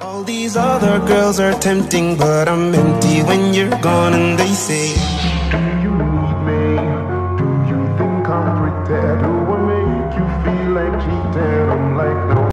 All these other girls are tempting, but I'm empty when you're gone, and they say, Do you need me? Do you think I'm pretty? Do I make you feel like cheating? I'm like.